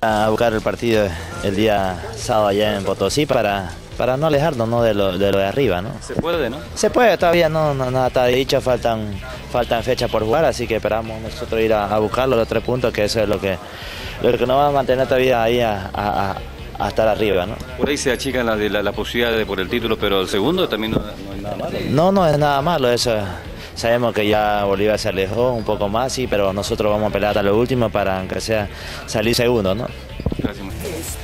A buscar el partido el día sábado allá en Potosí para, para no alejarnos ¿no? De, lo, de lo de arriba. ¿no? Se puede, ¿no? Se puede, todavía no, no nada está dicho, faltan, faltan fechas por jugar, así que esperamos nosotros ir a, a buscarlo, los tres puntos, que eso es lo que, lo que nos va a mantener todavía ahí a, a- a estar arriba. ¿no? Por ahí se achica la, la, la posibilidad de por el título, pero el segundo también no, no hay nada malo. No, no es nada malo eso. Sabemos que ya Bolivia se alejó un poco más, sí, pero nosotros vamos a pelear hasta lo último para, aunque sea, salir segundo, ¿no? Gracias.